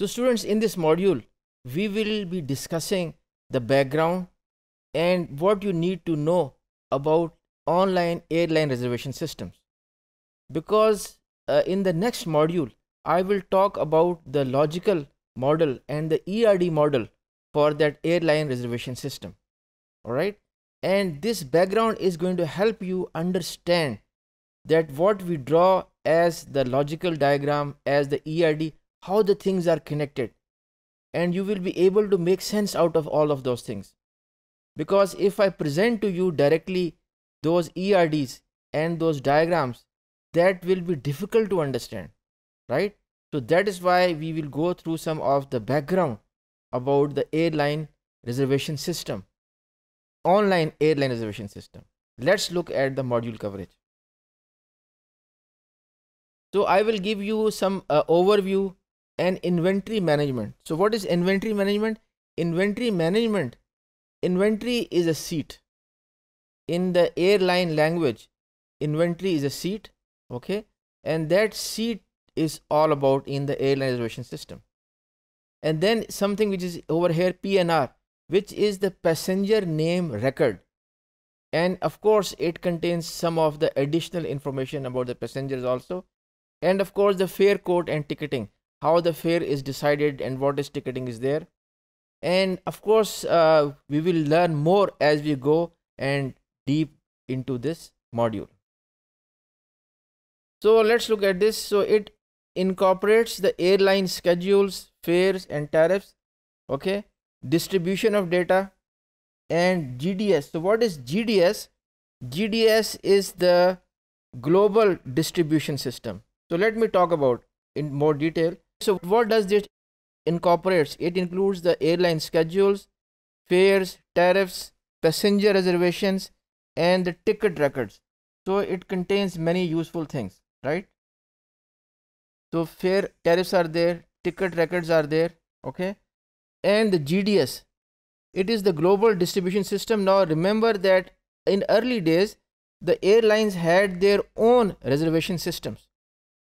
So students, in this module, we will be discussing the background and what you need to know about online airline reservation systems. Because uh, in the next module, I will talk about the logical model and the ERD model for that airline reservation system. All right. And this background is going to help you understand that what we draw as the logical diagram, as the ERD, how the things are connected. And you will be able to make sense out of all of those things. Because if I present to you directly those ERDs and those diagrams, that will be difficult to understand, right? So that is why we will go through some of the background about the airline reservation system, online airline reservation system. Let's look at the module coverage. So I will give you some uh, overview and inventory management. So what is inventory management? Inventory management, inventory is a seat. In the airline language, inventory is a seat, okay? And that seat is all about in the airline reservation system. And then something which is over here, PNR, which is the passenger name record. And of course, it contains some of the additional information about the passengers also. And of course, the fare code and ticketing how the fare is decided and what is ticketing is there. And of course uh, we will learn more as we go and deep into this module. So let's look at this. So it incorporates the airline schedules fares and tariffs okay? Distribution of data and gds so what is gds gds is the global distribution system. So let me talk about in more detail so what does this incorporates? It includes the airline schedules, fares, tariffs, passenger reservations, and the ticket records. So it contains many useful things, right? So fare tariffs are there, ticket records are there, okay? And the GDS, it is the global distribution system. Now remember that in early days, the airlines had their own reservation systems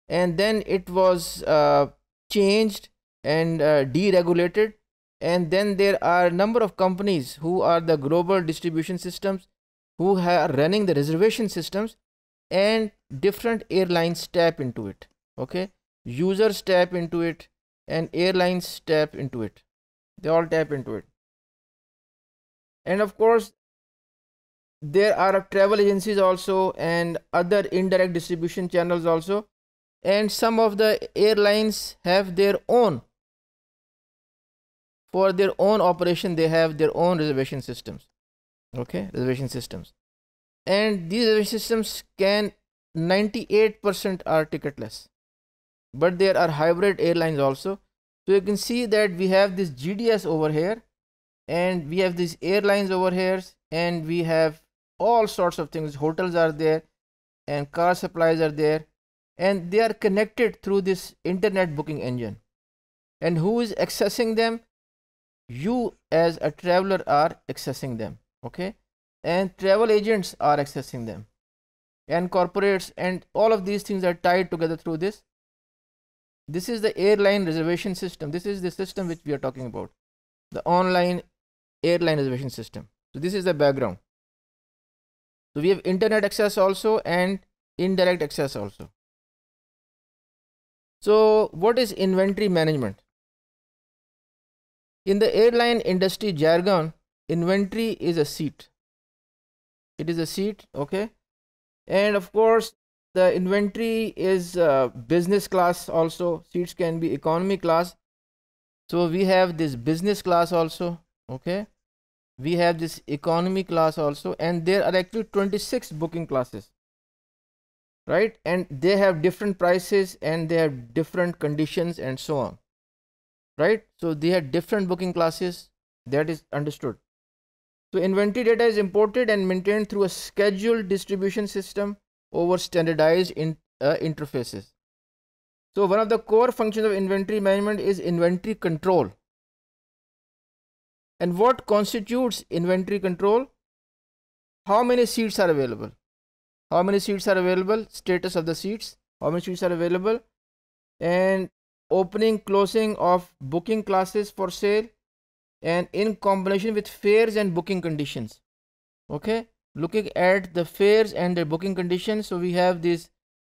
and then it was uh, changed and uh, deregulated. And then there are a number of companies who are the global distribution systems who are running the reservation systems and different airlines tap into it. Okay? Users tap into it and airlines tap into it. They all tap into it. And of course there are travel agencies also and other indirect distribution channels also and some of the airlines have their own. For their own operation they have their own reservation systems. Okay reservation systems. And these reservation systems can 98% are ticketless. But there are hybrid airlines also. So you can see that we have this gds over here and we have these airlines over here and we have all sorts of things. Hotels are there and car supplies are there and they are connected through this internet booking engine. And who is accessing them? You as a traveler are accessing them okay? And travel agents are accessing them. And corporates and all of these things are tied together through this. This is the airline reservation system. This is the system which we are talking about. The online airline reservation system. So this is the background. So we have internet access also and indirect access also so, what is inventory management? In the airline industry jargon, inventory is a seat. It is a seat, okay? And of course, the inventory is uh, business class also. Seats can be economy class. So, we have this business class also, okay? We have this economy class also, and there are actually 26 booking classes right? And they have different prices and they have different conditions and so on right? So they have different booking classes that is understood. So inventory data is imported and maintained through a scheduled distribution system over standardized in, uh, interfaces. So one of the core functions of inventory management is inventory control. And what constitutes inventory control? How many seats are available how many seats are available? Status of the seats how many seats are available? And opening closing of booking classes for sale. And in combination with fares and booking conditions. Okay? Looking at the fares and the booking conditions. So we have this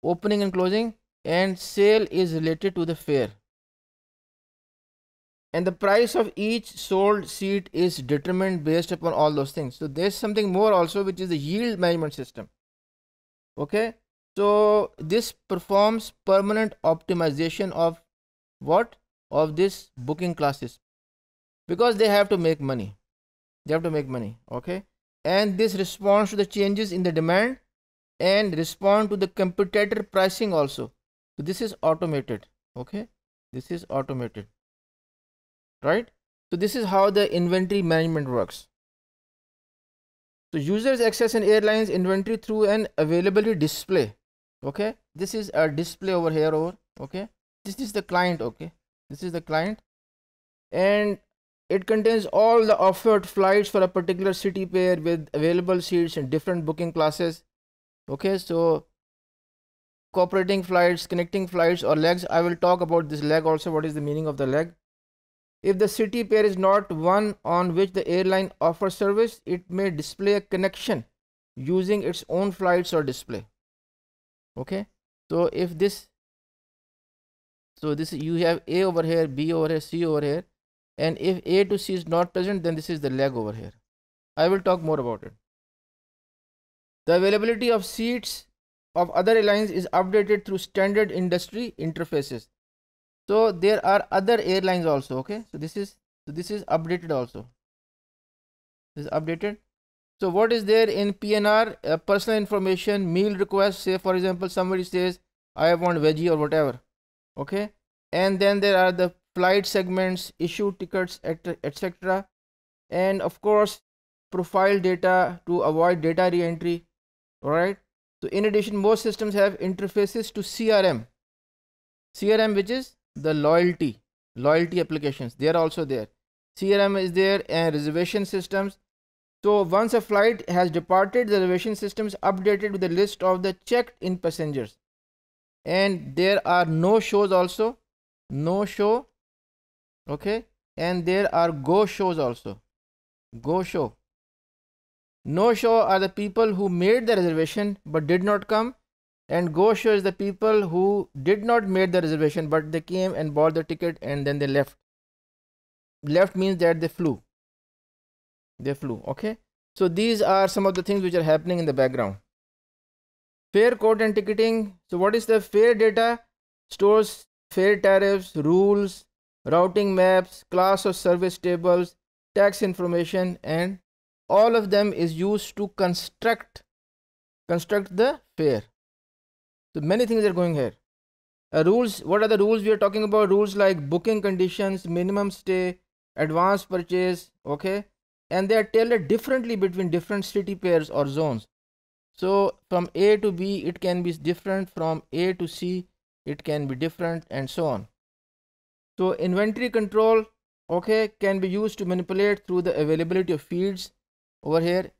opening and closing. And sale is related to the fare. And the price of each sold seat is determined based upon all those things. So there's something more also which is the yield management system okay? So this performs permanent optimization of what? Of this booking classes. Because they have to make money. They have to make money okay? And this responds to the changes in the demand and respond to the competitor pricing also. So this is automated okay? This is automated. Right? So this is how the inventory management works so users access an airline's inventory through an availability display. Okay? This is a display over here over. Okay? This is the client okay? This is the client. And it contains all the offered flights for a particular city pair with available seats in different booking classes. Okay? So cooperating flights connecting flights or legs. I will talk about this leg also. What is the meaning of the leg if the city pair is not one on which the airline offers service it may display a connection using its own flights or display. Okay? So if this so this you have a over here b over here c over here and if a to c is not present then this is the leg over here. I will talk more about it. The availability of seats of other airlines is updated through standard industry interfaces so there are other airlines also okay? So this is so this is updated also. This is updated. So what is there in pnr uh, personal information meal request say for example somebody says i want veggie or whatever okay? And then there are the flight segments issue tickets etc and of course profile data to avoid data re-entry all right so in addition most systems have interfaces to crm crm which is the loyalty loyalty applications they are also there. Crm is there and reservation systems. So once a flight has departed the reservation system is updated with the list of the checked in passengers. And there are no shows also. No show. Okay? And there are go shows also. Go show. No show are the people who made the reservation but did not come and go show is the people who did not made the reservation but they came and bought the ticket and then they left. Left means that they flew. They flew okay? So these are some of the things which are happening in the background. Fare code and ticketing. So what is the fare data? Stores fare tariffs rules routing maps class of service tables tax information and all of them is used to construct construct the fare so many things are going here uh, rules what are the rules we are talking about rules like booking conditions minimum stay advance purchase okay and they are tailored differently between different city pairs or zones so from A to B, it can be different. From A to C, it can be different and so on. So inventory control, okay, can be used to manipulate through the availability of feeds over here.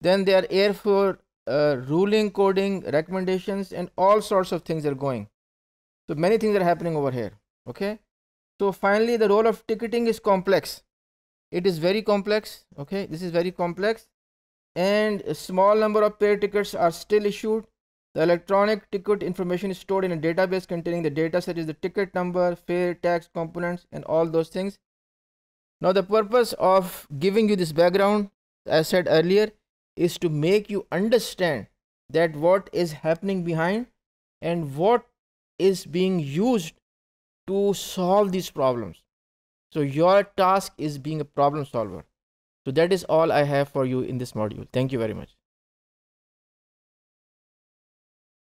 Then there are airfare uh, ruling, coding, recommendations, and all sorts of things are going. So many things are happening over here. Okay. So finally, the role of ticketing is complex. It is very complex. Okay. This is very complex and a small number of pair tickets are still issued. The electronic ticket information is stored in a database containing the data such as the ticket number, fare, tax components and all those things. Now the purpose of giving you this background as said earlier is to make you understand that what is happening behind and what is being used to solve these problems. So your task is being a problem solver. So that is all I have for you in this module. Thank you very much.